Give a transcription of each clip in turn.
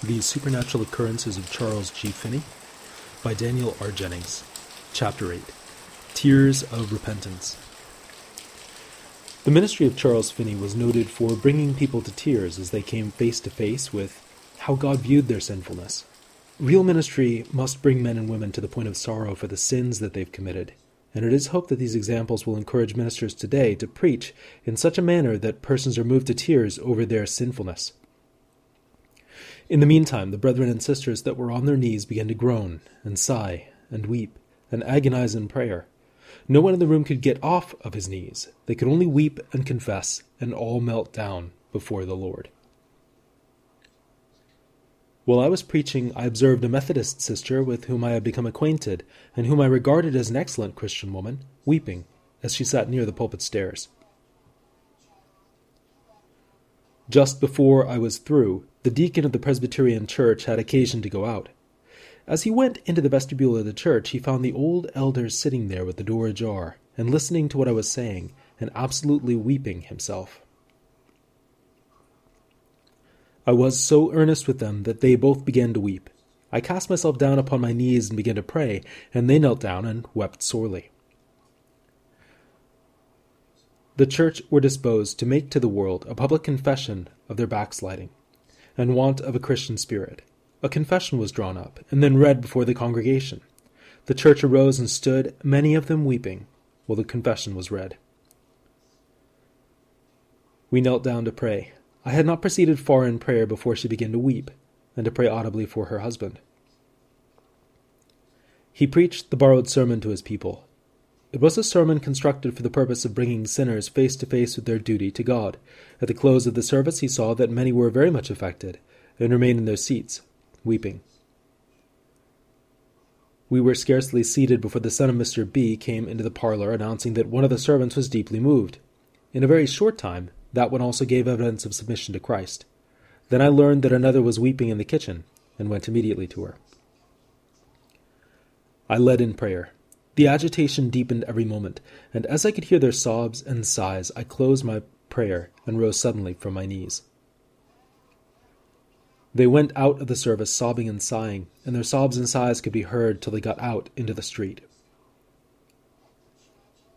The Supernatural Occurrences of Charles G. Finney by Daniel R. Jennings. Chapter 8 Tears of Repentance. The ministry of Charles Finney was noted for bringing people to tears as they came face to face with how God viewed their sinfulness. Real ministry must bring men and women to the point of sorrow for the sins that they've committed, and it is hoped that these examples will encourage ministers today to preach in such a manner that persons are moved to tears over their sinfulness. In the meantime, the brethren and sisters that were on their knees began to groan, and sigh, and weep, and agonize in prayer. No one in the room could get off of his knees. They could only weep and confess, and all melt down before the Lord. While I was preaching, I observed a Methodist sister with whom I had become acquainted, and whom I regarded as an excellent Christian woman, weeping as she sat near the pulpit stairs. Just before I was through, the deacon of the Presbyterian church had occasion to go out. As he went into the vestibule of the church, he found the old elder sitting there with the door ajar, and listening to what I was saying, and absolutely weeping himself. I was so earnest with them that they both began to weep. I cast myself down upon my knees and began to pray, and they knelt down and wept sorely. The church were disposed to make to the world a public confession of their backsliding and want of a Christian spirit. A confession was drawn up, and then read before the congregation. The church arose and stood, many of them weeping, while the confession was read. We knelt down to pray. I had not proceeded far in prayer before she began to weep, and to pray audibly for her husband. He preached the borrowed sermon to his people, it was a sermon constructed for the purpose of bringing sinners face to face with their duty to God. At the close of the service, he saw that many were very much affected, and remained in their seats, weeping. We were scarcely seated before the son of Mr. B came into the parlor, announcing that one of the servants was deeply moved. In a very short time, that one also gave evidence of submission to Christ. Then I learned that another was weeping in the kitchen, and went immediately to her. I led in prayer. The agitation deepened every moment, and as I could hear their sobs and sighs, I closed my prayer and rose suddenly from my knees. They went out of the service sobbing and sighing, and their sobs and sighs could be heard till they got out into the street.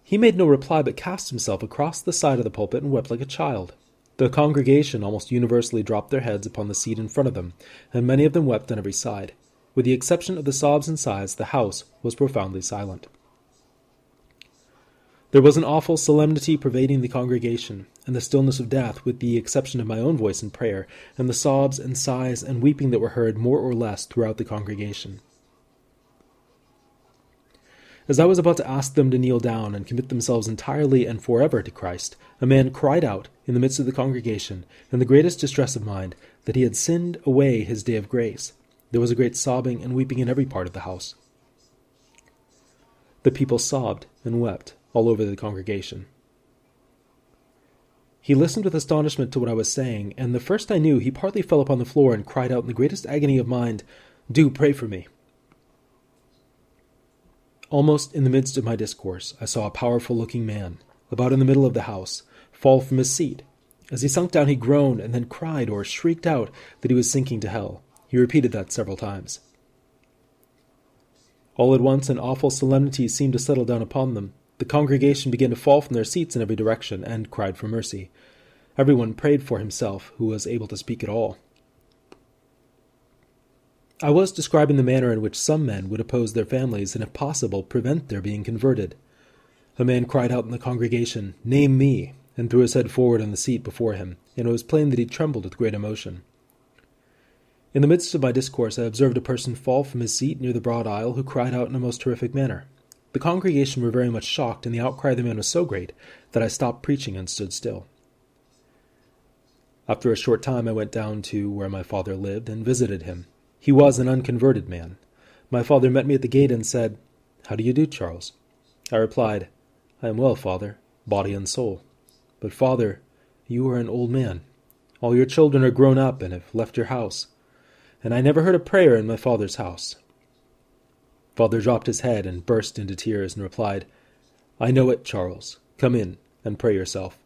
He made no reply, but cast himself across the side of the pulpit and wept like a child. The congregation almost universally dropped their heads upon the seat in front of them, and many of them wept on every side. With the exception of the sobs and sighs, the house was profoundly silent. There was an awful solemnity pervading the congregation, and the stillness of death, with the exception of my own voice in prayer, and the sobs and sighs and weeping that were heard more or less throughout the congregation. As I was about to ask them to kneel down and commit themselves entirely and forever to Christ, a man cried out in the midst of the congregation, in the greatest distress of mind, that he had sinned away his day of grace, there was a great sobbing and weeping in every part of the house. The people sobbed and wept all over the congregation. He listened with astonishment to what I was saying, and the first I knew, he partly fell upon the floor and cried out in the greatest agony of mind, Do pray for me. Almost in the midst of my discourse, I saw a powerful looking man, about in the middle of the house, fall from his seat. As he sunk down, he groaned and then cried or shrieked out that he was sinking to hell. He repeated that several times. All at once, an awful solemnity seemed to settle down upon them. The congregation began to fall from their seats in every direction and cried for mercy. Everyone prayed for himself who was able to speak at all. I was describing the manner in which some men would oppose their families and, if possible, prevent their being converted. A man cried out in the congregation, Name me, and threw his head forward on the seat before him, and it was plain that he trembled with great emotion. In the midst of my discourse, I observed a person fall from his seat near the broad aisle who cried out in a most terrific manner. The congregation were very much shocked, and the outcry of the man was so great that I stopped preaching and stood still. After a short time, I went down to where my father lived and visited him. He was an unconverted man. My father met me at the gate and said, How do you do, Charles? I replied, I am well, father, body and soul. But, father, you are an old man. All your children are grown up and have left your house and I never heard a prayer in my father's house. Father dropped his head and burst into tears and replied, I know it, Charles. Come in and pray yourself.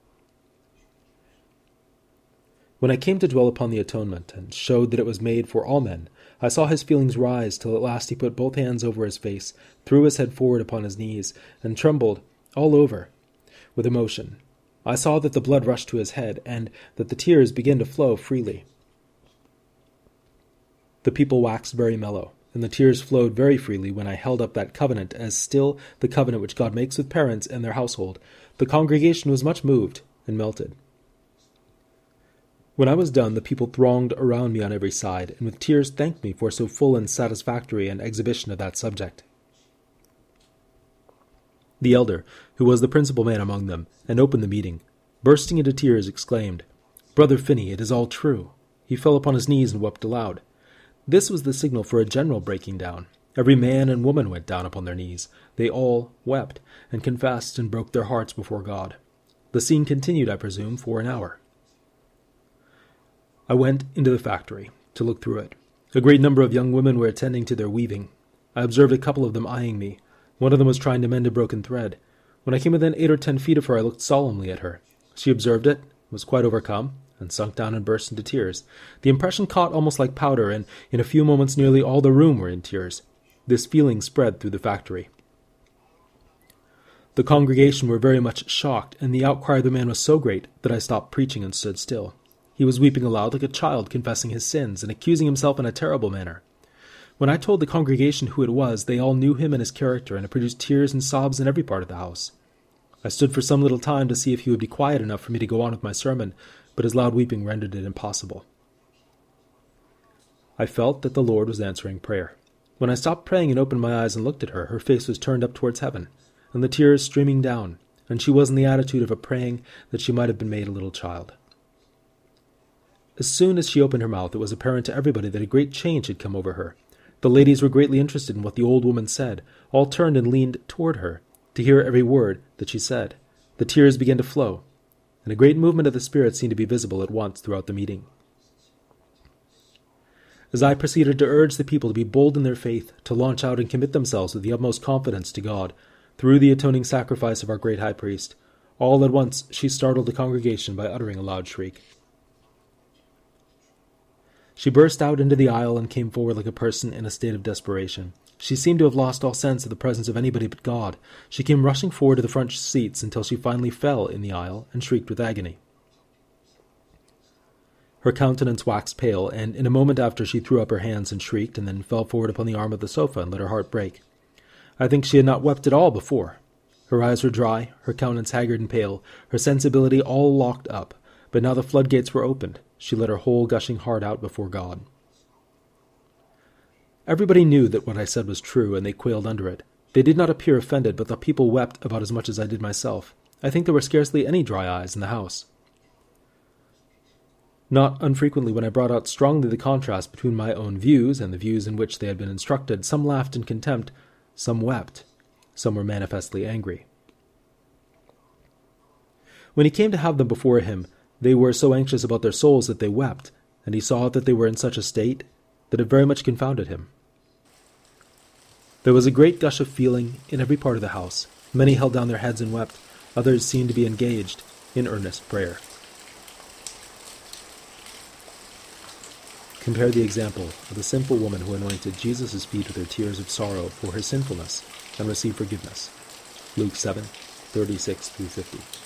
When I came to dwell upon the atonement, and showed that it was made for all men, I saw his feelings rise till at last he put both hands over his face, threw his head forward upon his knees, and trembled all over with emotion. I saw that the blood rushed to his head, and that the tears began to flow freely. The people waxed very mellow, and the tears flowed very freely when I held up that covenant as still the covenant which God makes with parents and their household. The congregation was much moved and melted. When I was done, the people thronged around me on every side, and with tears thanked me for so full and satisfactory an exhibition of that subject. The elder, who was the principal man among them, and opened the meeting, bursting into tears, exclaimed, Brother Finney, it is all true. He fell upon his knees and wept aloud. This was the signal for a general breaking down. Every man and woman went down upon their knees. They all wept, and confessed and broke their hearts before God. The scene continued, I presume, for an hour. I went into the factory to look through it. A great number of young women were attending to their weaving. I observed a couple of them eyeing me. One of them was trying to mend a broken thread. When I came within eight or ten feet of her, I looked solemnly at her. She observed it, was quite overcome, and sunk down and burst into tears. The impression caught almost like powder, and in a few moments nearly all the room were in tears. This feeling spread through the factory. The congregation were very much shocked, and the outcry of the man was so great that I stopped preaching and stood still. He was weeping aloud like a child confessing his sins and accusing himself in a terrible manner. When I told the congregation who it was, they all knew him and his character, and it produced tears and sobs in every part of the house. I stood for some little time to see if he would be quiet enough for me to go on with my sermon, but his loud weeping rendered it impossible. I felt that the Lord was answering prayer. When I stopped praying and opened my eyes and looked at her, her face was turned up towards heaven, and the tears streaming down, and she was in the attitude of a praying that she might have been made a little child. As soon as she opened her mouth, it was apparent to everybody that a great change had come over her. The ladies were greatly interested in what the old woman said. All turned and leaned toward her to hear every word that she said. The tears began to flow, and a great movement of the Spirit seemed to be visible at once throughout the meeting. As I proceeded to urge the people to be bold in their faith, to launch out and commit themselves with the utmost confidence to God, through the atoning sacrifice of our great high priest, all at once she startled the congregation by uttering a loud shriek. She burst out into the aisle and came forward like a person in a state of desperation. She seemed to have lost all sense of the presence of anybody but God. She came rushing forward to the front seats until she finally fell in the aisle and shrieked with agony. Her countenance waxed pale, and in a moment after she threw up her hands and shrieked, and then fell forward upon the arm of the sofa and let her heart break. I think she had not wept at all before. Her eyes were dry, her countenance haggard and pale, her sensibility all locked up, but now the floodgates were opened, she let her whole gushing heart out before God. Everybody knew that what I said was true, and they quailed under it. They did not appear offended, but the people wept about as much as I did myself. I think there were scarcely any dry eyes in the house. Not unfrequently, when I brought out strongly the contrast between my own views and the views in which they had been instructed, some laughed in contempt, some wept, some were manifestly angry. When he came to have them before him, they were so anxious about their souls that they wept, and he saw that they were in such a state that it very much confounded him. There was a great gush of feeling in every part of the house. Many held down their heads and wept, others seemed to be engaged in earnest prayer. Compare the example of the simple woman who anointed Jesus' feet with her tears of sorrow for her sinfulness and received forgiveness. Luke 7 36 50.